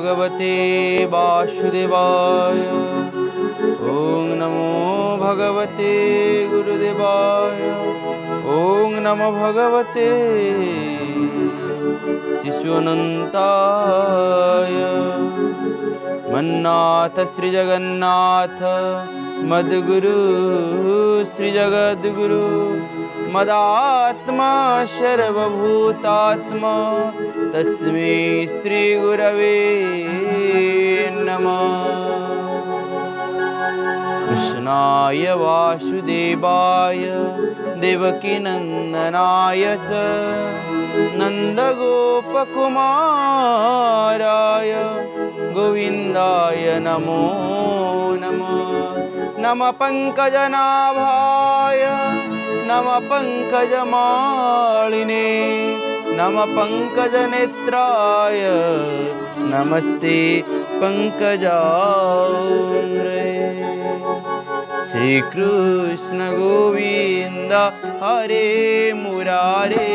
भगवते वासुदेवाय। ॐ नमो भगवते गुरुदेवाय। ॐ नमो भगवते शिशुअनन्ताय। मन्नाथ श्रीजगन्नाथ मद्गुरु श्रीजगद्गुरु। मदात्मा सर्वभूतात्मा तस्मै श्रीगुरवे नमः। कृष्णाय वासुदेवाय देवकीनन्दनाय च नन्दगोपकुमाराय गोविन्दाय नमो नमः। नमः पङ्कजनाभाय नमः पङ्कजमालिने नमः पङ्कजनेत्राय। नमस्ते पङ्कजाङ्ग्रे श्रीकृष्ण गोविन्द हरे मुरारे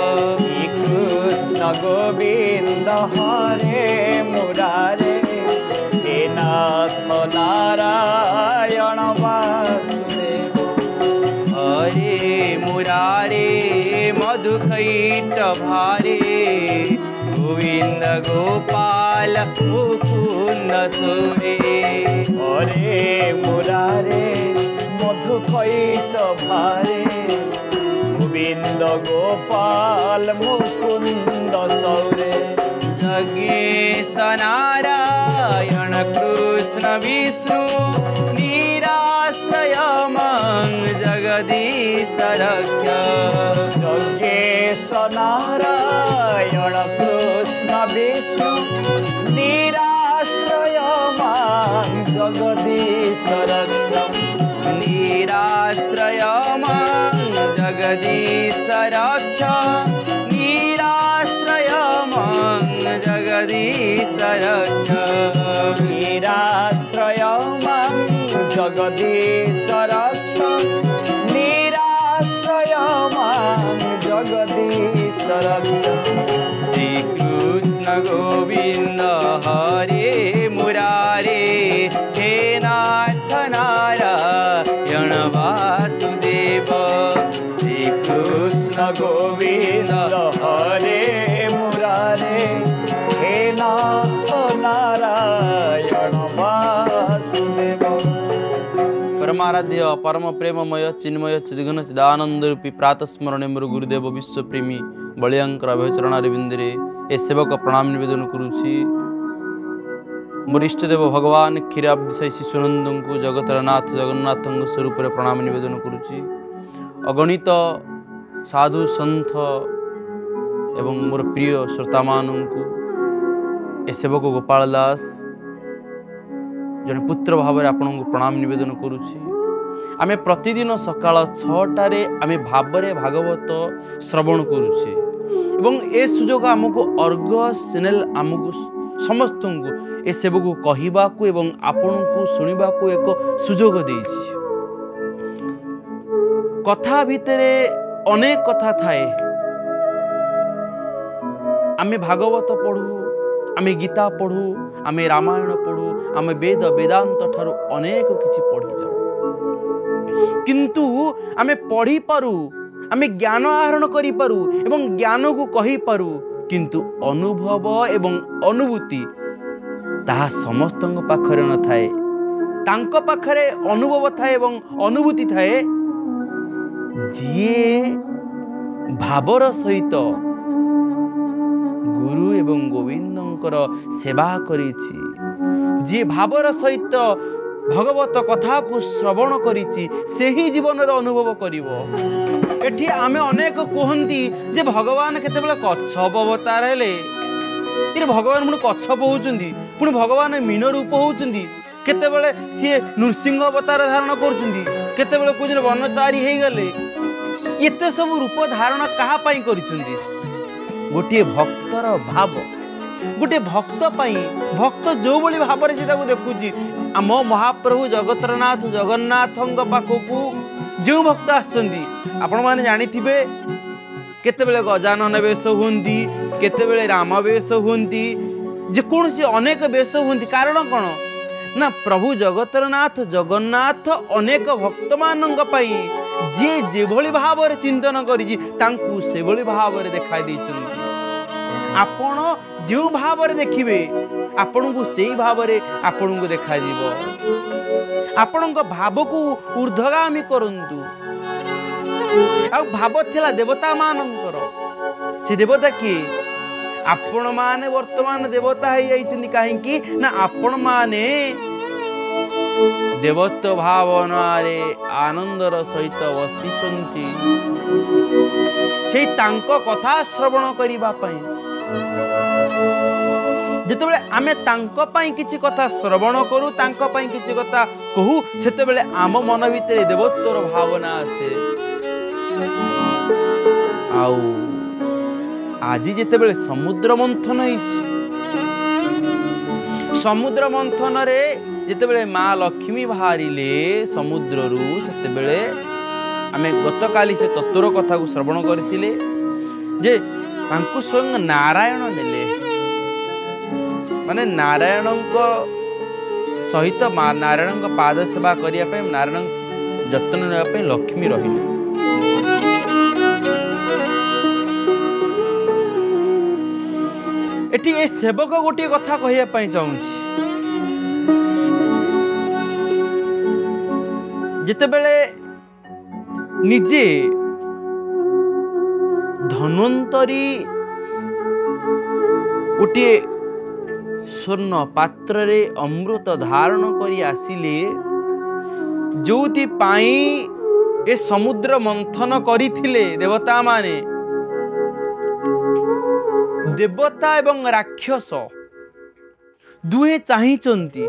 গোবিন্দ হরে মুরারে, হে নাথ নারায়ণ বাসুদেব। হরে মুরারে, মধুকৈট ভারে, গোবিন্দ গোপাল মুকুন্দ সুরে। হরে মুরারে, মধুকৈট ভারে গোবিন্দ গোপাল মুকুন্দ সৌরে জগেশ নারায়ণ কৃষ্ণ বিষ্ণু নিরাশ্রয় মঙ্গ জগদীশ রক্ষ জগেশ নারায়ণ কৃষ্ণ বিষ্ণু নিরাশ্রয় মঙ্গ জগদীশ जगदी सराख्या नीराश्रय माँ जगदी सरख्या नीराश्रय मंग जगदी सरख्या नीराश्रय माँ जगदी सरख्या आराध्य, परम प्रेमय चिन्मय चिदघन चिदानंद रूपी प्रातस्मरण मोर गुरुदेव विश्व प्रेमी बलियांकर अभयचरणारविंदे ए सेवक प्रणाम नवेदन करुच्ची मोर इष्टदेव भगवान क्षीराब्दी साई शिशुनंद को जगतर नाथ जगन्नाथ स्वरूप प्रणाम नवेदन करुच्ची अगणित साधु सन्थ एवं मोर प्रिय श्रोता मानू ए सेवक गोपाल दास जन पुत्र भाव में को प्रणाम नवेदन करुच्छी ଆମେ ପ୍ରତିଦିନ ସକାଳ ଛଅଟାରେ ଆମେ ଭାବରେ ଭାଗବତ ଶ୍ରବଣ କରୁଛେ ଏବଂ ଏ ସୁଯୋଗ ଆମକୁ ଅର୍ଗସ୍ ଚ୍ୟାନେଲ ଆମକୁ ସମସ୍ତଙ୍କୁ ଏ ସେବକୁ କହିବାକୁ ଏବଂ ଆପଣଙ୍କୁ ଶୁଣିବାକୁ ଏକ ସୁଯୋଗ ଦେଇଛି। କଥା ଭିତରେ ଅନେକ କଥା ଥାଏ। ଆମେ ଭାଗବତ ପଢ଼ୁ ଆମେ ଗୀତା ପଢ଼ୁ ଆମେ ରାମାୟଣ ପଢ଼ୁ ଆମେ ବେଦ ବେଦାନ୍ତ ଠାରୁ ଅନେକ କିଛି ପଢ଼ିଯାଉ। କିନ୍ତୁ ଆମେ ପଢ଼ିପାରୁ ଆମେ ଜ୍ଞାନ ଆହରଣ କରିପାରୁ ଏବଂ ଜ୍ଞାନକୁ କହିପାରୁ କିନ୍ତୁ ଅନୁଭବ ଏବଂ ଅନୁଭୂତି ତାହା ସମସ୍ତଙ୍କ ପାଖରେ ନଥାଏ ତାଙ୍କ ପାଖରେ ଅନୁଭବ ଥାଏ ଏବଂ ଅନୁଭୂତି ଥାଏ ଯିଏ ଭାବର ସହିତ ଗୁରୁ ଏବଂ ଗୋବିନ୍ଦଙ୍କର ସେବା କରିଛି ଯିଏ ଭାବର ସହିତ ଭଗବତ କଥାକୁ ଶ୍ରବଣ କରିଛି ସେହି ଜୀବନରେ ଅନୁଭବ କରିବ। ଏଠି ଆମେ ଅନେକ କୁହନ୍ତି ଯେ ଭଗବାନ କେତେବେଳେ କଚ୍ଛପ ଅବତାର ହେଲେ ଏରେ ଭଗବାନ ପୁଣି କଚ୍ଛପ ହେଉଛନ୍ତି ପୁଣି ଭଗବାନ ମୀନ ରୂପ ହେଉଛନ୍ତି କେତେବେଳେ ସିଏ ନୃସିଂହ ଅବତାର ଧାରଣ କରୁଛନ୍ତି କେତେବେଳେ କହୁଛନ୍ତି ବନଚାରୀ ହେଇଗଲେ ଏତେ ସବୁ ରୂପ ଧାରଣ କାହା ପାଇଁ କରିଛନ୍ତି ଗୋଟିଏ ଭକ୍ତର ଭାବ ଗୋଟିଏ ଭକ୍ତ ପାଇଁ ଭକ୍ତ ଯେଉଁଭଳି ଭାବରେ ସେ ତାକୁ ଦେଖୁଛି ଆମ ମହାପ୍ରଭୁ ଜଗତର ନାଥ ଜଗନ୍ନାଥଙ୍କ ପାଖକୁ ଯେଉଁ ଭକ୍ତ ଆସିଛନ୍ତି ଆପଣମାନେ ଜାଣିଥିବେ କେତେବେଳେ ଗଜାନନ ବେଶ ହୁଅନ୍ତି କେତେବେଳେ ରାମ ବେଶ ହୁଅନ୍ତି ଯେକୌଣସି ଅନେକ ବେଶ ହୁଅନ୍ତି କାରଣ କ'ଣ? ନା ପ୍ରଭୁ ଜଗତର ନାଥ ଜଗନ୍ନାଥ ଅନେକ ଭକ୍ତମାନଙ୍କ ପାଇଁ ଯିଏ ଯେଭଳି ଭାବରେ ଚିନ୍ତନ କରିଛି ତାଙ୍କୁ ସେଭଳି ଭାବରେ ଦେଖାଇ ଦେଇଛନ୍ତି। ଆପଣ ଯେଉଁ ଭାବରେ ଦେଖିବେ ଆପଣଙ୍କୁ ସେଇ ଭାବରେ ଆପଣଙ୍କୁ ଦେଖାଯିବ। ଆପଣଙ୍କ ଭାବକୁ ଉର୍ଦ୍ଧ୍ୱଗାମୀ କରନ୍ତୁ। ଆଉ ଭାବ ଥିଲା ଦେବତା ମାନଙ୍କର ସେ ଦେବତା କିଏ? ଆପଣମାନେ ବର୍ତ୍ତମାନ ଦେବତା ହେଇଯାଇଛନ୍ତି କାହିଁକି? ନା ଆପଣମାନେ ଦେବତ୍ୱ ଭାବନାରେ ଆନନ୍ଦର ସହିତ ବସିଛନ୍ତି। ସେଇ ତାଙ୍କ କଥା ଶ୍ରବଣ କରିବା ପାଇଁ। যেতবে আমি তাঁপাই কিছু কথা শ্রবণ করু তাঁপাই কিছু কথা কহু সেতবে আম মন ভিতরে দেবত্বর ভাবনা আসে আউ আজি যেতবে সমুদ্র মন্থন হয়েছে সমুদ্র মন্থনরে যেতবে মা লক্ষ্মী বাহারে সমুদ্রর সেতবে আমি গতকালি সে তত্ত্বর কথা শ্রবণ করে যে তাঁকু স্বয়ং নারায়ণ নেলে ମାନେ ନାରାୟଣଙ୍କ ସହିତ ମା ନାରାୟଣଙ୍କ ପାଦ ସେବା କରିବା ପାଇଁ ନାରାୟଣ ଯତ୍ନ ନେବା ପାଇଁ ଲକ୍ଷ୍ମୀ ରହିଲେ। ଏଠି ଏ ସେବକ ଗୋଟିଏ କଥା କହିବା ପାଇଁ ଚାହୁଁଛି। ଯେତେବେଳେ ନିଜେ ଧନ୍ୱନ୍ତରୀ ଗୋଟିଏ ସ୍ୱର୍ଣ୍ଣ ପାତ୍ରରେ ଅମୃତ ଧାରଣ କରି ଆସିଲେ ଯୋଉଥିପାଇଁ ଏ ସମୁଦ୍ର ମନ୍ଥନ କରିଥିଲେ ଦେବତାମାନେ। ଦେବତା ଏବଂ ରାକ୍ଷସ ଦୁହେଁ ଚାହିଁଛନ୍ତି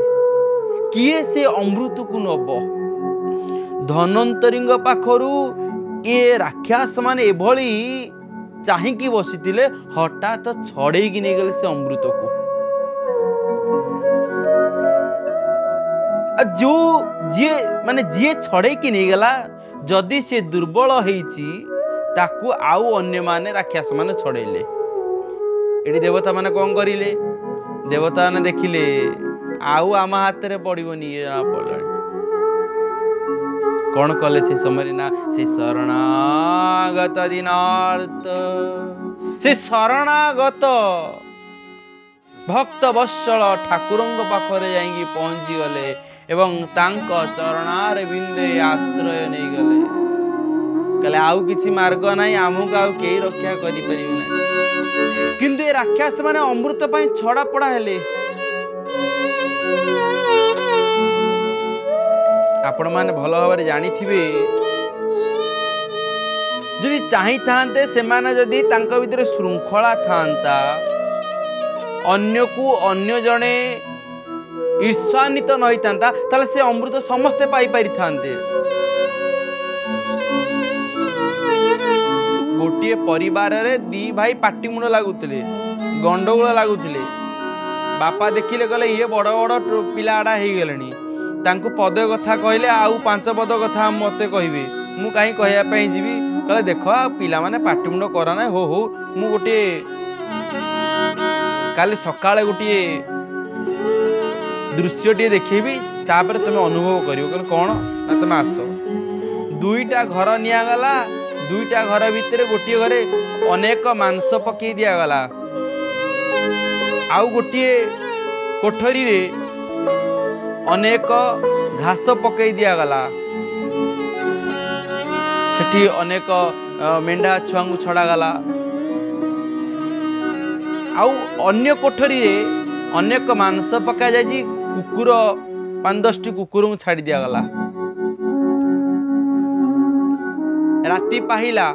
କିଏ ସେ ଅମୃତକୁ ନବ? ଧନ୍ୱନ୍ତରୀଙ୍କ ପାଖରୁ ଏ ରାକ୍ଷସ ମାନେ ଏଭଳି ଚାହିଁକି ବସିଥିଲେ ହଠାତ୍ ଛଡ଼େଇକି ନେଇଗଲେ ସେ ଅମୃତକୁ। जो जी, माने जी छड़ेकी नहींगला जदि से दुर्बल होती आउ अन्य राक्षस मैंने छड़ेले। ये देवता मैंने कौन करें देवता मैंने देखिले, आउ आम हाथ में पड़ोनी ये कौन कले से समय ना? से शरणागत दिनार्थ। से शरणागत। भक्त बत्सल ठाकुर पाखरे जा पहुँची गले। ପହଞ୍ଚିଗଲେ ଏବଂ ତାଙ୍କ ଚରଣାରେ ବିନ୍ଦେ ଆଶ୍ରୟ ନେଇଗଲେ କହିଲେ ଆଉ କିଛି ମାର୍ଗ ନାହିଁ ଆମକୁ ଆଉ କେହି ରକ୍ଷା କରିପାରିବେ ନାହିଁ କିନ୍ତୁ ଏ ରାକ୍ଷସ ମାନେ ଅମୃତ ପାଇଁ ଛଡ଼ା ପଡ଼ା ହେଲେ ଆପଣମାନେ ଭଲ ଭାବରେ ଜାଣିଥିବେ ଯଦି ଚାହିଁଥାନ୍ତେ ସେମାନେ ଯଦି ତାଙ୍କ ଭିତରେ ଶୃଙ୍ଖଳା ଥାନ୍ତା ଅନ୍ୟକୁ ଅନ୍ୟ ଜଣେ ଈର୍ଷାନ୍ୱିତ ନ ହେଇଥାନ୍ତା ତାହେଲେ ସେ ଅମୃତ ସମସ୍ତେ ପାଇପାରିଥାନ୍ତେ ଗୋଟିଏ ପରିବାରରେ ଦି ଭାଇ ପାଟିମୁଣ୍ଡ ଲାଗୁଥିଲେ ଗଣ୍ଡଗୋଳ ଲାଗୁଥିଲେ ବାପା ଦେଖିଲେ କହିଲେ ଇଏ ବଡ଼ ବଡ଼ ଟୋ- ପିଲାଟା ହେଇଗଲେଣି। ତାଙ୍କୁ ପଦ କଥା କହିଲେ ଆଉ ପାଞ୍ଚ ପଦ କଥା ମୋତେ କହିବେ। ମୁଁ କାହିଁ କହିବା ପାଇଁ ଯିବି? କହିଲେ ଦେଖ ଆଉ ପିଲାମାନେ ପାଟିମୁଣ୍ଡ କରା ନାହିଁ। ହଉ ହଉ ମୁଁ ଗୋଟିଏ କାଲି ସକାଳେ ଗୋଟିଏ ଦୃଶ୍ୟଟିଏ ଦେଖେଇବି ତାପରେ ତମେ ଅନୁଭବ କରିବ। କହିଲେ କ'ଣ? ନା ତମେ ଆସ। ଦୁଇଟା ଘର ନିଆଗଲା ଦୁଇଟା ଘର ଭିତରେ ଗୋଟିଏ ଘରେ ଅନେକ ମାଂସ ପକେଇ ଦିଆଗଲା। ଆଉ ଗୋଟିଏ କୋଠରୀରେ ଅନେକ ଘାସ ପକେଇ ଦିଆଗଲା। ସେଠି ଅନେକ ମେଣ୍ଢା ଛୁଆଙ୍କୁ ଛଡ଼ାଗଲା। ଆଉ ଅନ୍ୟ କୋଠରୀରେ ଅନେକ ମାଂସ ପକାଯାଇଛି কুকুর পাঁচ দশটি কুকুর ছাড়ি দিয়াগলা। রাতে পাহিলা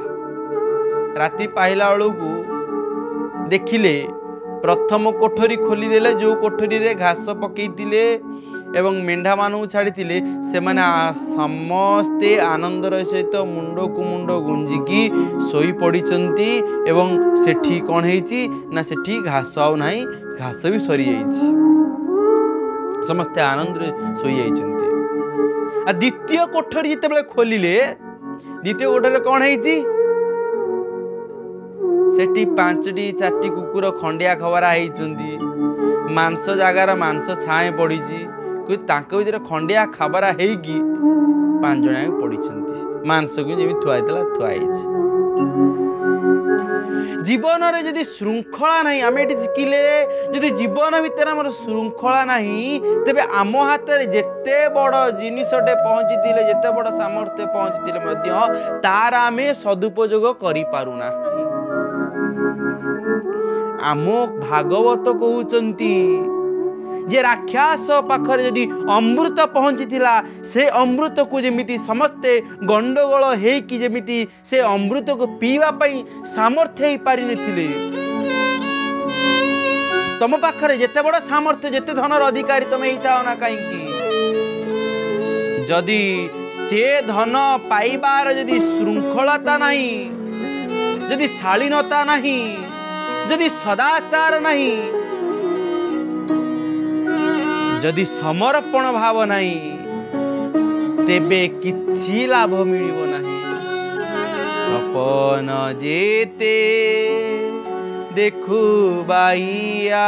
রাতে পাহিলা বেড়ে দেখিলে প্রথম কোঠরি খোলি খোলিদেলে যে কোঠরি ঘাস পকাইলে এবং মেঢা মানুষ ছাড়ি সে সমস্তে আনন্দর সহিত মুন্ডকু মুন্ড গুঞ্জিকি শই পড়ি এবং সেটি কণ হয়েছি না সেটি ঘাস আউ না ঘাস বি সরি যাই ସମସ୍ତେ ଆନନ୍ଦରେ ଶୋଇଯାଇଛନ୍ତି। ଆଉ ଦ୍ୱିତୀୟ କୋଠରୀ ଯେତେବେଳେ ଖୋଲିଲେ ଦ୍ୱିତୀୟ କୋଠରୀରେ କ'ଣ ହେଇଛି? ସେଠି ପାଞ୍ଚଟି ଚାରିଟି କୁକୁର ଖଣ୍ଡିଆ ଖବରା ହେଇଛନ୍ତି। ମାଂସ ଜାଗାର ମାଂସ ଛାଏଁ ପଡ଼ିଛି। କିନ୍ତୁ ତାଙ୍କ ଭିତରେ ଖଣ୍ଡିଆ ଖବରା ହେଇକି ପାଞ୍ଚ ଜଣ ପଡ଼ିଛନ୍ତି। ମାଂସକୁ ଯେମିତି ଥୁଆ ହେଇଥିଲା ଥୁଆ ହେଇଛି ଜୀବନରେ ଯଦି ଶୃଙ୍ଖଳା ନାହିଁ ଆମେ ଏଠି ଶିଖିଲେ ଯଦି ଜୀବନ ଭିତରେ ଆମର ଶୃଙ୍ଖଳା ନାହିଁ ତେବେ ଆମ ହାତରେ ଯେତେ ବଡ଼ ଜିନିଷଟେ ପହଞ୍ଚିଥିଲେ ଯେତେ ବଡ଼ ସାମର୍ଥ୍ୟ ପହଞ୍ଚିଥିଲେ ମଧ୍ୟ ତାର ଆମେ ସଦୁପଯୋଗ କରିପାରୁନା। ଆମ ଭାଗବତ କହୁଛନ୍ତି ଯେ ରାକ୍ଷାସ ପାଖରେ ଯଦି ଅମୃତ ପହଞ୍ଚିଥିଲା ସେ ଅମୃତକୁ ଯେମିତି ସମସ୍ତେ ଗଣ୍ଡଗୋଳ ହେଇକି ଯେମିତି ସେ ଅମୃତକୁ ପିଇବା ପାଇଁ ସାମର୍ଥ୍ୟ ହେଇପାରିନଥିଲେ ତମ ପାଖରେ ଯେତେ ବଡ଼ ସାମର୍ଥ୍ୟ ଯେତେ ଧନର ଅଧିକାରୀ ତମେ ହେଇଥାଅ ନା କାହିଁକି? ଯଦି ସେ ଧନ ପାଇବାର ଯଦି ଶୃଙ୍ଖଳତା ନାହିଁ ଯଦି ଶାଳୀନତା ନାହିଁ ଯଦି ସଦାଚାର ନାହିଁ ଯଦି ସମର୍ପଣ ଭାବ ନାହିଁ ତେବେ କିଛି ଲାଭ ମିଳିବ ନାହିଁ ସପନ ଯେତେ ଦେଖୁ ବାଇଆ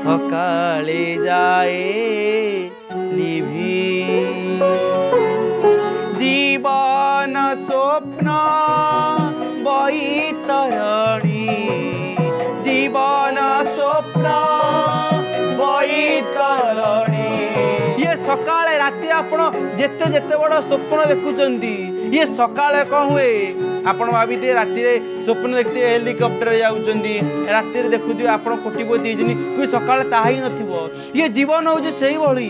ସକାଳେ ଯାଏ ନିଭି জীবন স্বপ্ন বৈতরণী ଯେତେ ଯେତେ ବଡ଼ ସ୍ୱପ୍ନ ଦେଖୁଛନ୍ତି ଇଏ ସକାଳେ କ'ଣ ହୁଏ? ଆପଣ ଭାବିଥିବେ ରାତିରେ ସ୍ୱପ୍ନ ଦେଖିଥିବେ ହେଲିକପ୍ଟର ଯାଉଛନ୍ତି ରାତିରେ ଦେଖୁଥିବେ ଆପଣ କୋଟିପତି ହେଇଛନ୍ତି କିନ୍ତୁ ସକାଳେ ତାହା ହିଁ ନଥିବ। ଇଏ ଜୀବନ ହେଉଛି ସେଇଭଳି।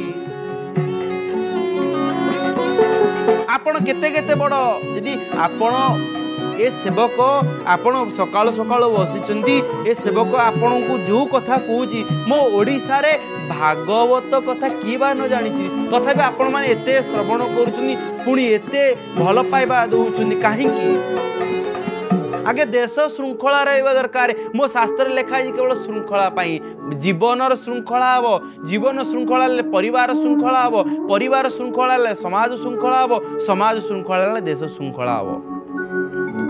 ଆପଣ କେତେ କେତେ ବଡ଼ ଯଦି ଆପଣ ଏ ସେବକ ଆପଣ ସକାଳୁ ସକାଳୁ ବସିଛନ୍ତି ଏ ସେବକ ଆପଣଙ୍କୁ ଯେଉଁ କଥା କହୁଛି ମୋ ଓଡ଼ିଶାରେ ଭାଗବତ କଥା କିଏ ବା ନ ଜାଣିଛି? ତଥାପି ଆପଣମାନେ ଏତେ ଶ୍ରବଣ କରୁଛନ୍ତି ପୁଣି ଏତେ ଭଲ ପାଇବା ଦେଉଛନ୍ତି କାହିଁକି? ଆଗେ ଦେଶ ଶୃଙ୍ଖଳା ରହିବା ଦରକାର। ମୋ ଶାସ୍ତ୍ରରେ ଲେଖା ହେଇଛି କେବଳ ଶୃଙ୍ଖଳା ପାଇଁ। ଜୀବନର ଶୃଙ୍ଖଳା ହେବ। ଜୀବନ ଶୃଙ୍ଖଳା ହେଲେ ପରିବାର ଶୃଙ୍ଖଳା ହେବ। ପରିବାର ଶୃଙ୍ଖଳା ହେଲେ ସମାଜ ଶୃଙ୍ଖଳା ହେବ। ସମାଜ ଶୃଙ୍ଖଳା ହେଲେ ଦେଶ ଶୃଙ୍ଖଳା ହେବ।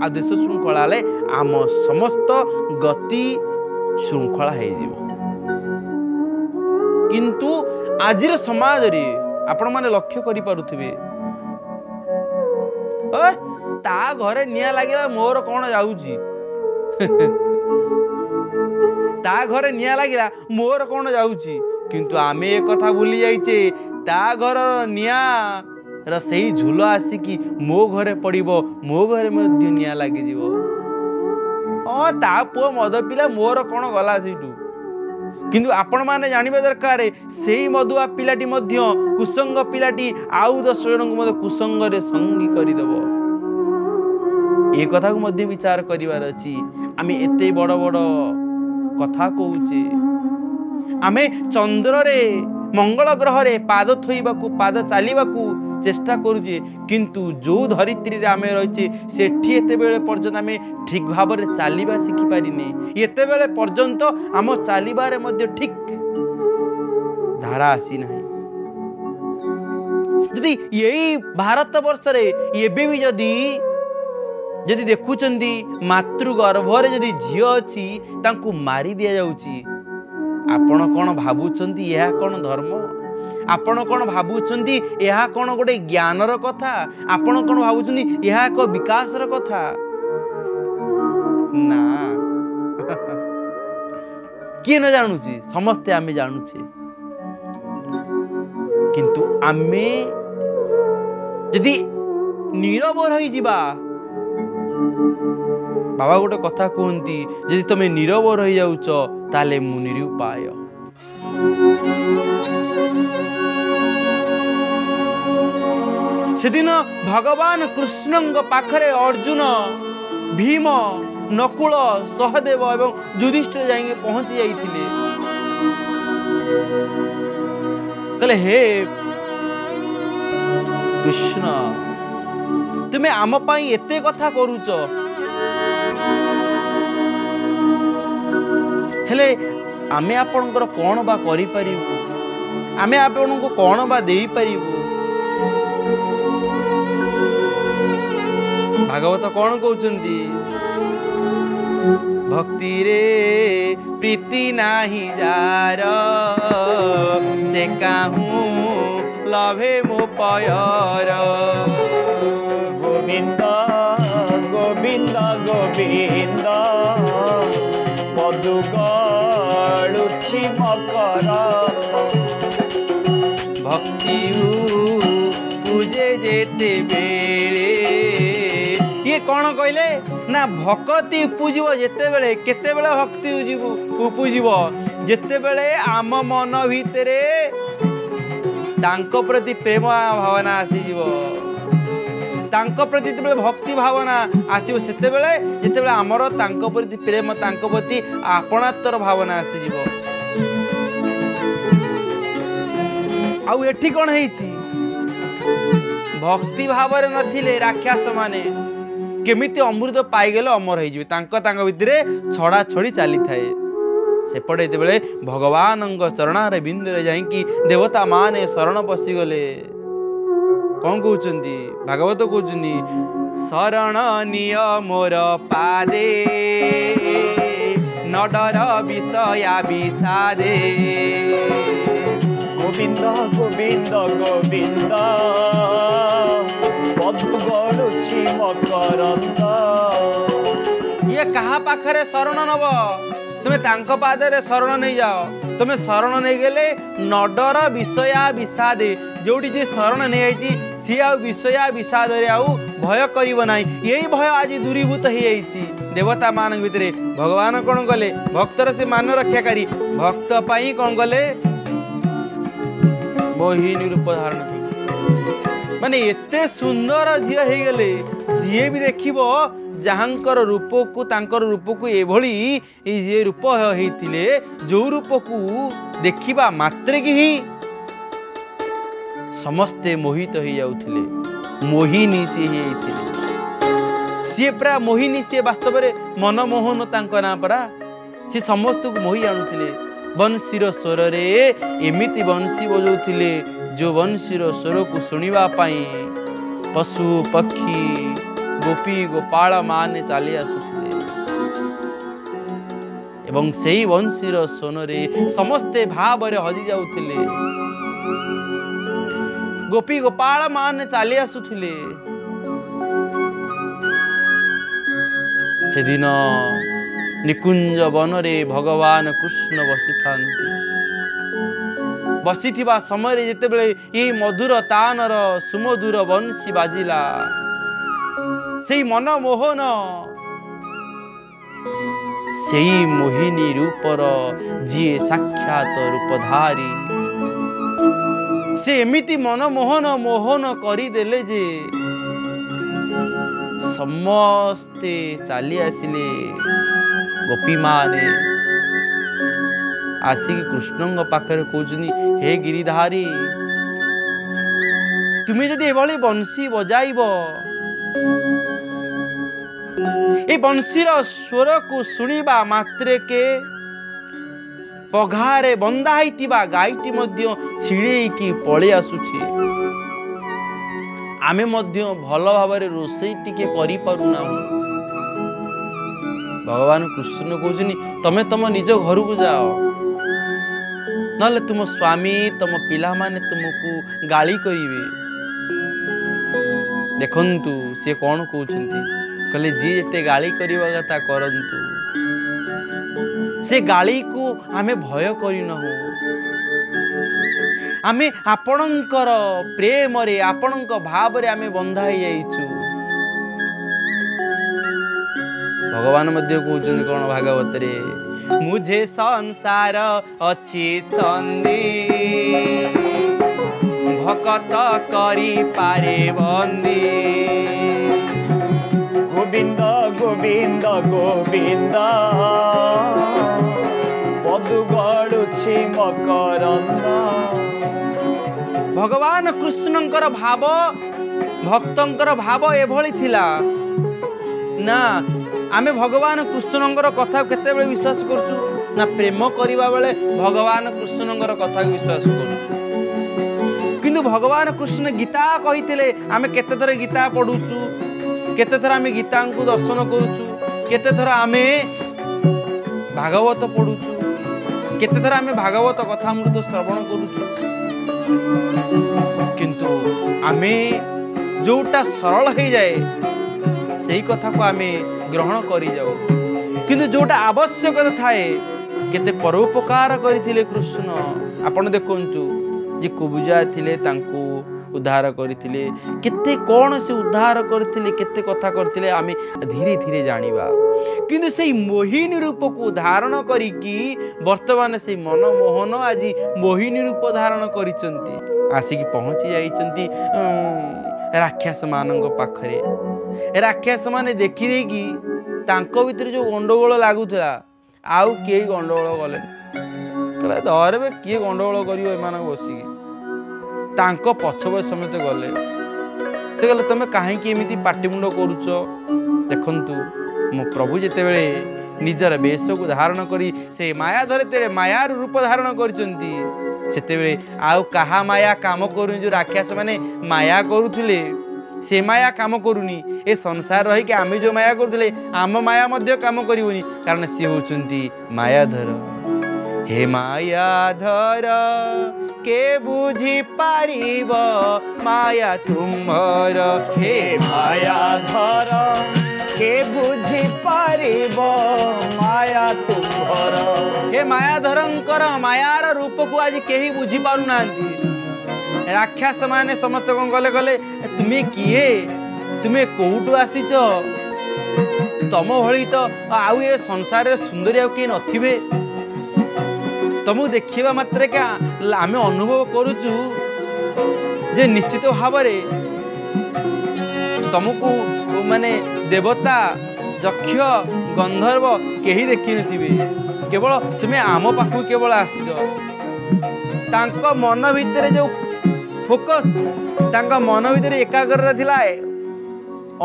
ଆଉ ଦେଶ ଶୃଙ୍ଖଳା ହେଲେ ଆମ ସମସ୍ତ ଗତି ଶୃଙ୍ଖଳା ହେଇଯିବ। କିନ୍ତୁ ଆଜିର ସମାଜରେ ଆପଣମାନେ ଲକ୍ଷ୍ୟ କରିପାରୁଥିବେ ତା ଘରେ ନିଆଁ ଲାଗିଲା ମୋର କ'ଣ ଯାଉଛି? ତା ଘରେ ନିଆଁ ଲାଗିଲା ମୋର କ'ଣ ଯାଉଛି? କିନ୍ତୁ ଆମେ ଏ କଥା ଭୁଲି ଯାଇଛେ ତା ଘରର ନିଆଁର ସେଇ ଝୁଲ ଆସିକି ମୋ ଘରେ ପଡ଼ିବ ମୋ ଘରେ ମଧ୍ୟ ନିଆଁ ଲାଗିଯିବ। ହଁ ତା ପୁଅ ମଦ ପିଲା ମୋର କ'ଣ ଗଲା ସେଇଠୁ? କିନ୍ତୁ ଆପଣମାନେ ଜାଣିବା ଦରକାର ସେଇ ମଦୁଆ ପିଲାଟି ମଧ୍ୟ କୁସଙ୍ଗ ପିଲାଟି ଆଉ ଦଶ ଜଣଙ୍କୁ ମଧ୍ୟ କୁସଙ୍ଗରେ ସଙ୍ଗୀ କରିଦେବ। ଏ କଥାକୁ ମଧ୍ୟ ବିଚାର କରିବାର ଅଛି। ଆମେ ଏତେ ବଡ଼ ବଡ଼ କଥା କହୁଛେ। ଆମେ ଚନ୍ଦ୍ରରେ ମଙ୍ଗଳ ଗ୍ରହରେ ପାଦ ଥୋଇବାକୁ ପାଦ ଚାଲିବାକୁ ଚେଷ୍ଟା କରୁଛେ କିନ୍ତୁ ଯେଉଁ ଧରିତ୍ରୀରେ ଆମେ ରହିଛେ ସେଠି ଏତେବେଳେ ପର୍ଯ୍ୟନ୍ତ ଆମେ ଠିକ୍ ଭାବରେ ଚାଲିବା ଶିଖିପାରିନେ ଏତେବେଳେ ପର୍ଯ୍ୟନ୍ତ ଆମ ଚାଲିବାରେ ମଧ୍ୟ ଠିକ୍ ଧାରା ଆସିନାହିଁ ଯଦି ଏଇ ଭାରତ ବର୍ଷରେ ଏବେ ବି ଯଦି ଯଦି ଦେଖୁଛନ୍ତି ମାତୃ ଗର୍ଭରେ ଯଦି ଝିଅ ଅଛି ତାଙ୍କୁ ମାରି ଦିଆଯାଉଛି ଆପଣ କ'ଣ ଭାବୁଛନ୍ତି ଏହା କ'ଣ ଧର୍ମ? ଆପଣ କ'ଣ ଭାବୁଛନ୍ତି? ଏହା କ'ଣ ଗୋଟେ ଜ୍ଞାନର କଥା? ଆପଣ କ'ଣ ଭାବୁଛନ୍ତି ଏହା ଏକ ବିକାଶର କଥା? ନା। କିଏ ନ ଜାଣୁଛି? ସମସ୍ତେ ଆମେ ଜାଣୁଛେ। କିନ୍ତୁ ଆମେ ଯଦି ନୀରବ ରହିଯିବା ବାବା ଗୋଟେ କଥା କୁହନ୍ତି ଯଦି ତମେ ନୀରବ ରହିଯାଉଛ ତାହେଲେ ମୁଁ ନିରୁପାୟ। ସେଦିନ ଭଗବାନ କୃଷ୍ଣଙ୍କ ପାଖରେ ଅର୍ଜୁନ ଭୀମ ନକୁଳ ସହଦେବ ଏବଂ ଯୁଧିଷ୍ଠିର ଯାଇକି ପହଞ୍ଚି ଯାଇଥିଲେ କହିଲେ ହେ କୃଷ୍ଣ ତୁମେ ଆମ ପାଇଁ ଏତେ କଥା କରୁଛ ହେଲେ ଆମେ ଆପଣଙ୍କର କ'ଣ ବା କରିପାରିବୁ? ଆମେ ଆପଣଙ୍କୁ କ'ଣ ବା ଦେଇପାରିବୁ? ଭାଗବତ କ'ଣ କହୁଛନ୍ତି ଭକ୍ତିରେ ପ୍ରୀତି ନାହିଁ ଯାର ସେ କାହୁଁ ଲଭେ ମୋ ପୟର ଗୋବିନ୍ଦ ଗୋବିନ୍ଦ ଗୋବିନ୍ଦ ପଦୁକଳୁଛି ମକର ଭକ୍ତି ପୂଜେ ଯେତେ ବେ କ'ଣ କହିଲେ? ନା ଭକ୍ତି ଉପୁଜିବ ଯେତେବେଳେ କେତେବେଳେ ଭକ୍ତି ଉଜିବ ଉପୁଜିବ? ଯେତେବେଳେ ଆମ ମନ ଭିତରେ ତାଙ୍କ ପ୍ରତି ପ୍ରେମ ଭାବନା ଆସିଯିବ। ତାଙ୍କ ପ୍ରତି ଯେତେବେଳେ ଭକ୍ତି ଭାବନା ଆସିବ ସେତେବେଳେ ଯେତେବେଳେ ଆମର ତାଙ୍କ ପ୍ରତି ପ୍ରେମ ତାଙ୍କ ପ୍ରତି ଆପଣାତ୍ମର ଭାବନା ଆସିଯିବ। ଆଉ ଏଠି କ'ଣ ହେଇଛି? ଭକ୍ତି ଭାବରେ ନଥିଲେ ରାକ୍ଷସ ମାନେ କେମିତି ଅମୃତ ପାଇଗଲେ ଅମର ହେଇଯିବେ? ତାଙ୍କ ତାଙ୍କ ଭିତରେ ଛଡ଼ା ଛଡ଼ି ଚାଲିଥାଏ। ସେପଟେ ଯେତେବେଳେ ଭଗବାନଙ୍କ ଚରଣାରେ ବିନ୍ଦୁରେ ଯାଇକି ଦେବତା ମାନେ ଶରଣ ପଶିଗଲେ କଣ କହୁଛନ୍ତି? ଭାଗବତ କହୁଛନ୍ତି ଶରଣ ନିଅ ମୋର ପାଦେ ନଡର ବିଷୟା ବିଷାଦେ। ଗୋବିନ୍ଦ ଗୋବିନ୍ଦ ଗୋବିନ୍ଦ ମଧୁ ଗଡ଼ୁଛି ମକରନ୍ଦ। ଇଏ କାହା ପାଖରେ ଶରଣ ନବ? ତୁମେ ତାଙ୍କ ପାଦରେ ଶରଣ ନେଇଯାଅ। ତୁମେ ଶରଣ ନେଇଗଲେ ନଡ଼ର ବିଷୟା ବିଷାଦେ। ଯେଉଁଠି ଯିଏ ଶରଣ ନେଇଯାଇଛି ସିଏ ଆଉ ବିଷୟା ବିଷାଦରେ ଆଉ ଭୟ କରିବ ନାହିଁ। ଏଇ ଭୟ ଆଜି ଦୂରୀଭୂତ ହେଇଯାଇଛି ଦେବତାମାନଙ୍କ ଭିତରେ ଭଗବାନ କ'ଣ କଲେ? ଭକ୍ତର ସେ ମାନ ରକ୍ଷାକାରୀ। ଭକ୍ତ ପାଇଁ କ'ଣ କଲେ? ମୋହି ନିରୂପ ଧାରଣ ମାନେ ଏତେ ସୁନ୍ଦର ଝିଅ ହେଇଗଲେ ଯିଏ ବି ଦେଖିବ ଯାହାଙ୍କର ରୂପକୁ ତାଙ୍କର ରୂପକୁ ଏଭଳି ଯିଏ ରୂପ ହେଇଥିଲେ ଯୋଉ ରୂପକୁ ଦେଖିବା ମାତ୍ରେକି ହିଁ ସମସ୍ତେ ମୋହିତ ହେଇଯାଉଥିଲେ ମୋହିନୀ ସିଏ ହେଇଯାଇଥିଲେ। ସିଏ ପୁରା ମୋହିନୀ ସିଏ ବାସ୍ତବରେ ମନମୋହନ ତାଙ୍କ ନାଁ ପରା ସେ ସମସ୍ତଙ୍କୁ ମୋହି ଆଣୁଥିଲେ। ବଂଶୀର ସ୍ୱରରେ ଏମିତି ବଂଶୀ ବଜାଉଥିଲେ ଯୋଉ ବଂଶୀର ସ୍ୱରକୁ ଶୁଣିବା ପାଇଁ ପଶୁ ପକ୍ଷୀ ଗୋପୀ ଗୋପାଳ ମାନେ ଚାଲି ଆସୁଥିଲେ। ଏବଂ ସେଇ ବଂଶୀର ସ୍ୱନରେ ସମସ୍ତେ ଭାବରେ ହଜି ଯାଉଥିଲେ। ଗୋପୀ ଗୋପାଳ ମାନେ ଚାଲି ଆସୁଥିଲେ। ସେଦିନ ନିକୁଞ୍ଜ ବନରେ ଭଗବାନ କୃଷ୍ଣ ବସିଥାନ୍ତି। ବସିଥିବା ସମୟରେ ଯେତେବେଳେ ଏଇ ମଧୁର ତାନର ସୁମଧୁର ବଂଶୀ ବାଜିଲା ସେଇ ମନମୋହନ ସେଇ ମୋହିନୀ ରୂପର ଯିଏ ସାକ୍ଷାତ ରୂପଧାରୀ ସେ ଏମିତି ମନମୋହନ ମୋହନ କରିଦେଲେ ଯେ ସମସ୍ତେ ଚାଲି ଆସିଲେ ଗୋପୀମାନେ। ଆସିକି କୃଷ୍ଣଙ୍କ ପାଖରେ କହୁଛନ୍ତି ହେ ଗିରିଧାରୀ ତୁମେ ଯଦି ଏଭଳି ବଂଶୀ ବଜାଇବ ଏ ବଂଶୀର ସ୍ୱରକୁ ଶୁଣିବା ମାତ୍ରେକେ ପଘାରେ ବନ୍ଧା ହେଇଥିବା ଗାଈଟି ମଧ୍ୟ ଛିଡ଼େଇକି ପଳେଇ ଆସୁଛି ଆମେ ମଧ୍ୟ ଭଲ ଭାବରେ ରୋଷେଇ ଟିକେ କରିପାରୁନାହୁଁ ଭଗବାନ କୃଷ୍ଣ କହୁଛନ୍ତି ତମେ ତମ ନିଜ ଘରକୁ ଯାଅ ନହେଲେ ତୁମ ସ୍ୱାମୀ ତମ ପିଲାମାନେ ତୁମକୁ ଗାଳି କରିବେ। ଦେଖନ୍ତୁ ସିଏ କ'ଣ କହୁଛନ୍ତି? କହିଲେ ଯିଏ ଯେତେ ଗାଳି କରିବା କଥା କରନ୍ତୁ ସେ ଗାଳିକୁ ଆମେ ଭୟ କରିନାହୁଁ। ଆମେ ଆପଣଙ୍କର ପ୍ରେମରେ ଆପଣଙ୍କ ଭାବରେ ଆମେ ବନ୍ଧା ହେଇଯାଇଛୁ। ଭଗବାନ ମଧ୍ୟ କହୁଛନ୍ତି କ'ଣ ଭାଗବତରେ मुझे संसार अच्छी चंदी भकत करी पारे बंदी गोविंद गोविंद गोविंद पदु गड़ुछि मकरंद ଭଗବାନ କୃଷ୍ଣଙ୍କର ଭାବ ଭକ୍ତଙ୍କର ଭାବ ଏଭଳି ଥିଲା ନା ଆମେ ଭଗବାନ କୃଷ୍ଣଙ୍କର କଥାକୁ କେତେବେଳେ ବିଶ୍ୱାସ କରୁଛୁ? ନା ପ୍ରେମ କରିବା ବେଳେ ଭଗବାନ କୃଷ୍ଣଙ୍କର କଥାକୁ ବିଶ୍ୱାସ କରୁଛୁ? କିନ୍ତୁ ଭଗବାନ କୃଷ୍ଣ ଗୀତା କହିଥିଲେ ଆମେ କେତେଥର ଗୀତା ପଢୁଛୁ କେତେଥର ଆମେ ଗୀତାଙ୍କୁ ଦର୍ଶନ କରୁଛୁ କେତେଥର ଆମେ ଭାଗବତ ପଢୁଛୁ କେତେଥର ଆମେ ଭାଗବତ କଥାମୃତ ଶ୍ରବଣ କରୁଛୁ। କିନ୍ତୁ ଆମେ ଯୋଉଟା ସରଳ ହେଇଯାଏ ସେଇ କଥାକୁ ଆମେ ଗ୍ରହଣ କରିଯାଉ। କିନ୍ତୁ ଯୋଉଟା ଆବଶ୍ୟକତା ଥାଏ କେତେ ପରୋପକାର କରିଥିଲେ କୃଷ୍ଣ। ଆପଣ ଦେଖନ୍ତୁ ଯେ କୁବୁଜା ଥିଲେ ତାଙ୍କୁ ଉଦ୍ଧାର କରିଥିଲେ। କେତେ କ'ଣ ସେ ଉଦ୍ଧାର କରିଥିଲେ କେତେ କଥା କରିଥିଲେ ଆମେ ଧୀରେ ଧୀରେ ଜାଣିବା। କିନ୍ତୁ ସେଇ ମୋହିନୀ ରୂପକୁ ଧାରଣ କରିକି ବର୍ତ୍ତମାନ ସେଇ ମନମୋହନ ଆଜି ମୋହିନୀ ରୂପ ଧାରଣ କରିଛନ୍ତି। ଆସିକି ପହଞ୍ଚି ଯାଇଛନ୍ତି ରାକ୍ଷସ ମାନଙ୍କ ପାଖରେ। ରାକ୍ଷସ ମାନେ ଦେଖିଦେଇକି ତାଙ୍କ ଭିତରେ ଯୋଉ ଗଣ୍ଡଗୋଳ ଲାଗୁଥିଲା ଆଉ କେହି ଗଣ୍ଡଗୋଳ କଲେନି। କହିଲେ ଧରବେ କିଏ ଗଣ୍ଡଗୋଳ କରିବ ଏମାନଙ୍କୁ ବସିକି? ତାଙ୍କ ପଛ ପଛ ସମସ୍ତେ ଗଲେ। ସେ କହିଲେ ତମେ କାହିଁକି ଏମିତି ପାଟିମୁଣ୍ଡ କରୁଛ? ଦେଖନ୍ତୁ ମୋ ପ୍ରଭୁ ଯେତେବେଳେ ନିଜର ବେଶକୁ ଧାରଣ କରି ସେ ମାୟା ଧରିତରେ ମାୟାର ରୂପ ଧାରଣ କରିଛନ୍ତି ସେତେବେଳେ ଆଉ କାହା ମାୟା କାମ କରୁନି ଯୋଉ ରାକ୍ଷସ ମାନେ ମାୟା କରୁଥିଲେ ସେ ମାୟା କାମ କରୁନି। ଏ ସଂସାର ରହିକି ଆମେ ଯୋଉ ମାୟା କରୁଥିଲେ ଆମ ମାୟା ମଧ୍ୟ କାମ କରିବନି। କାରଣ ସିଏ ହଉଛନ୍ତି ମାୟାଧର। ହେ ମାୟାଧର କେ ବୁଝି ପାରିବ ମାୟା ତୁମର? ହେ ହେ ମାୟାଧର କେ ବୁଝି ପାରିବ ମାୟା ତୁମର? ଏ ମାୟାଧରଙ୍କର ମାୟାର ରୂପକୁ ଆଜି କେହି ବୁଝି ପାରୁନାହାନ୍ତି ରାକ୍ଷସ ମାନେ ସମସ୍ତେ କଣ କଲେ କଲେ ତୁମେ କିଏ? ତୁମେ କୋଉଠୁ ଆସିଛ? ତମ ଭଳି ତ ଆଉ ଏ ସଂସାରରେ ସୁନ୍ଦରୀ ଆଉ କେହି ନଥିବେ। ତମକୁ ଦେଖିବା ମାତ୍ରକେ ଆମେ ଅନୁଭବ କରୁଛୁ ଯେ ନିଶ୍ଚିତ ଭାବରେ ତମକୁ ମାନେ ଦେବତା ଯକ୍ଷ ଗନ୍ଧର୍ବ କେହି ଦେଖିନଥିବେ। କେବଳ ତୁମେ ଆମ ପାଖକୁ କେବଳ ଆସିଛ। ତାଙ୍କ ମନ ଭିତରେ ଯୋଉ ଫୋକସ୍। ତାଙ୍କ ମନ ଭିତରେ ଏକାଗ୍ରତା ଥିଲା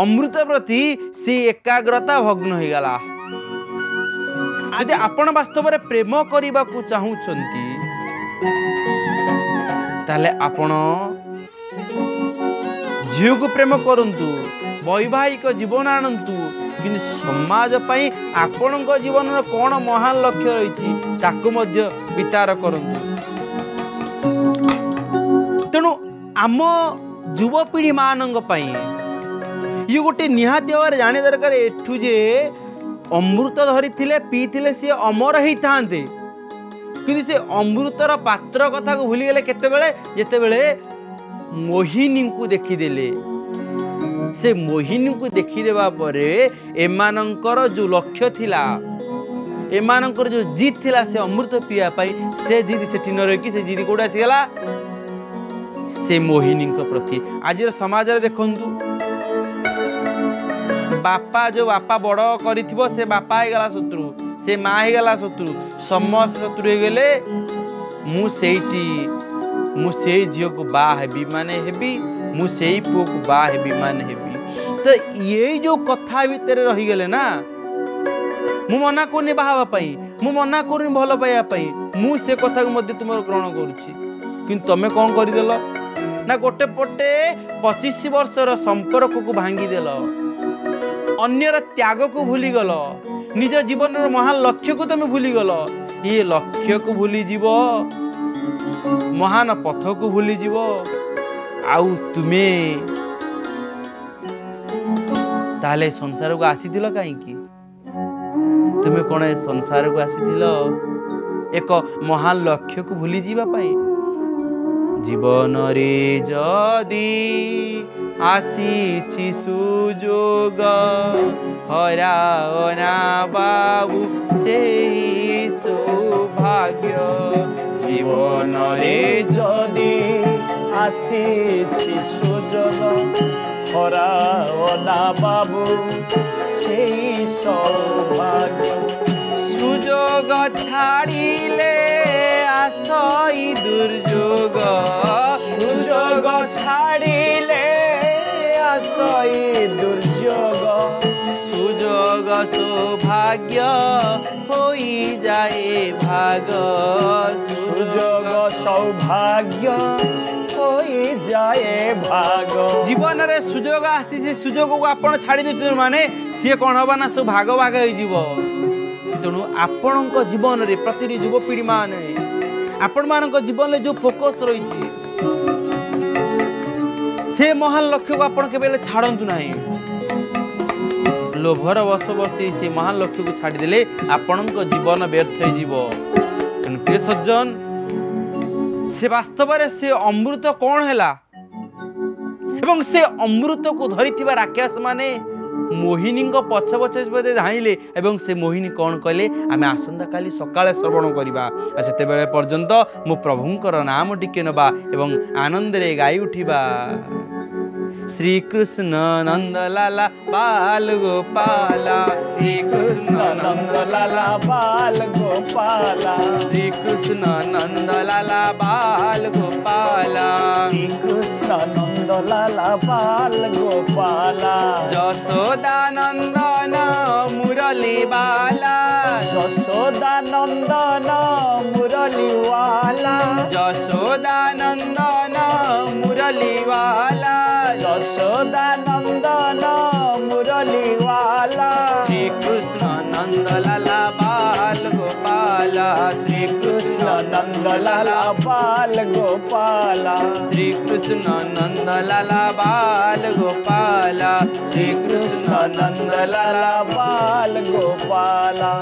ଅମୃତ ପ୍ରତି ସେ ଏକାଗ୍ରତା ଭଗ୍ନ ହେଇଗଲା। ଯଦି ଆପଣ ବାସ୍ତବରେ ପ୍ରେମ କରିବାକୁ ଚାହୁଁଛନ୍ତି ତାହେଲେ ଆପଣ ଝିଅକୁ ପ୍ରେମ କରନ୍ତୁ ବୈବାହିକ ଜୀବନ ଆଣନ୍ତୁ କିନ୍ତୁ ସମାଜ ପାଇଁ ଆପଣଙ୍କ ଜୀବନର କ'ଣ ମହାନ ଲକ୍ଷ୍ୟ ରହିଛି ତାକୁ ମଧ୍ୟ ବିଚାର କରନ୍ତୁ। ଆମ ଯୁବପିଢ଼ି ମାନଙ୍କ ପାଇଁ ଇଏ ଗୋଟେ ନିହାତି ଭାବରେ ଜାଣିବା ଦରକାର ଏଠୁ ଯେ ଅମୃତ ଧରିଥିଲେ ପିଇଥିଲେ ସିଏ ଅମର ହେଇଥାନ୍ତେ। କିନ୍ତୁ ସେ ଅମୃତର ପାତ୍ର କଥାକୁ ଭୁଲିଗଲେ କେତେବେଳେ? ଯେତେବେଳେ ମୋହିନୀଙ୍କୁ ଦେଖିଦେଲେ। ସେ ମୋହିନୀଙ୍କୁ ଦେଖିଦେବା ପରେ ଏମାନଙ୍କର ଯୋଉ ଲକ୍ଷ୍ୟ ଥିଲା ଏମାନଙ୍କର ଯୋଉ ଜିଦ୍ ଥିଲା ସେ ଅମୃତ ପିଇବା ପାଇଁ ସେ ଜିଦ୍ ସେଠି ନ ରହିକି ସେ ଜିଦ୍ କୋଉଠି ଆସିଗଲା? ସେ ମୋହିନୀଙ୍କ ପ୍ରତି। ଆଜିର ସମାଜରେ ଦେଖନ୍ତୁ ବାପା ଯୋଉ ବାପା ବଡ କରିଥିବ ସେ ବାପା ହେଇଗଲା ଶତ୍ରୁ ସେ ମା ହେଇଗଲା ଶତ୍ରୁ ସମସ୍ତେ ଶତ୍ରୁ ହେଇଗଲେ ମୁଁ ସେଇଠି ମୁଁ ସେଇ ଝିଅକୁ ବାହା ହେବି ମାନେ ହେବି ମୁଁ ସେଇ ପୁଅକୁ ବାହା ହେବି ମାନେ ହେବି। ତ ଏଇ ଯୋଉ କଥା ଭିତରେ ରହିଗଲେ ନା ମୁଁ ମନା କରୁନି ବାହା ହେବା ପାଇଁ ମୁଁ ମନା କରୁନି ଭଲ ପାଇବା ପାଇଁ ମୁଁ ସେ କଥାକୁ ମଧ୍ୟ ତୁମର ଗ୍ରହଣ କରୁଛି। କିନ୍ତୁ ତମେ କ'ଣ କରିଦେଲ? ନା ଗୋଟେ ପଟେ ପଚିଶ ବର୍ଷର ସମ୍ପର୍କକୁ ଭାଙ୍ଗିଦେଲ ଅନ୍ୟର ତ୍ୟାଗକୁ ଭୁଲିଗଲ ନିଜ ଜୀବନର ମହାନ ଲକ୍ଷ୍ୟକୁ ତମେ ଭୁଲିଗଲ ଇଏ ଲକ୍ଷ୍ୟକୁ ଭୁଲିଯିବ ମହାନ ପଥକୁ ଭୁଲିଯିବ ଆଉ ତୁମେ ତାହେଲେ ସଂସାରକୁ ଆସିଥିଲ କାହିଁକି? ତୁମେ କ'ଣ ଏ ସଂସାରକୁ ଆସିଥିଲ? ଏକ ମହାନ ଲକ୍ଷ୍ୟକୁ ଭୁଲିଯିବା ପାଇଁ? জীবনরে যদি আসিছি সুযোগ, হরাও না বাবু, সেই সৌভাগ্য। জীবনরে যদি আসিছি সুযোগ, হরাও না বাবু, সেই সৌভাগ্য। সুযোগ ছাড়িলে ଆସଇ ଦୁର୍ଯୋଗ ସୁଯୋଗ ଛାଡ଼ିଲେ ଆସଇ ଦୁର୍ଯୋଗ সুযোগ সৌভাগ্য ହୋଇଯାଏ ଭାଗ ସୁଯୋଗ ସୌଭାଗ୍ୟ ହୋଇଯାଏ ଭାଗ ଜୀବନରେ ସୁଯୋଗ ଆସି ସେ ସୁଯୋଗକୁ ଆପଣ ଛାଡ଼ି ଦେଉଛନ୍ତି ମାନେ ସିଏ କ'ଣ ହବ ନା ସବୁ ଭାଗ ଭାଗ ହେଇଯିବ ତେଣୁ ଆପଣଙ୍କ ଜୀବନରେ ପ୍ରତିଟି ଯୁବପିଢ଼ି ମାନେ ଆପଣମାନଙ୍କ ଜୀବନରେ ଯେଉଁ ଫୋକସ୍ ରହିଛି ସେ ମହାନ ଲକ୍ଷ୍ୟକୁ ଆପଣ କେବେ ହେଲେ ଛାଡ଼ନ୍ତୁ ନାହିଁ। ଲୋଭର ବଶବର୍ତ୍ତୀ ସେ ମହାନ ଲକ୍ଷ୍ୟକୁ ଛାଡ଼ିଦେଲେ ଆପଣଙ୍କ ଜୀବନ ବ୍ୟର୍ଥ ହେଇଯିବ। ତେଣୁ ପ୍ରିୟ ସଜ୍ଜନ ସେ ବାସ୍ତବରେ ସେ ଅମୃତ କ'ଣ ହେଲା? ଏବଂ ସେ ଅମୃତକୁ ଧରିଥିବା ରାକ୍ଷସ ମାନେ ମୋହିନୀଙ୍କ ପଛ ପଛ ପଛେ ଧାଇଁଲେ ଏବଂ ସେ ମୋହିନୀ କ'ଣ କହିଲେ? ଆମେ ଆସନ୍ତାକାଲି ସକାଳେ ଶ୍ରବଣ କରିବା। ଆଉ ସେତେବେଳେ ପର୍ଯ୍ୟନ୍ତ ମୁଁ ପ୍ରଭୁଙ୍କର ନାମ ଟିକେ ନେବା ଏବଂ ଆନନ୍ଦରେ ଗାଇ ଉଠିବା। ଶ୍ରୀକୃଷ୍ଣ ନନ୍ଦଲାଲା ବାଲ ଗୋପାଲା ଶ୍ରୀକୃଷ୍ଣ ନନ୍ଦଲାଲା नंदलाल बाल गोपाला जसोदा नंदन मुरली बाला जसोदा नंदन मुरली वाला जसोदा नंदन मुरली वाला जसोदा नंदन मुरली वाला श्री कृष्ण नंद लाला बाल गोपाला श्री नंद लाला बाल गोपाला श्री कृष्ण नंद लाला बाल गोपाला श्री कृष्ण नंद लाला बाल गोपाला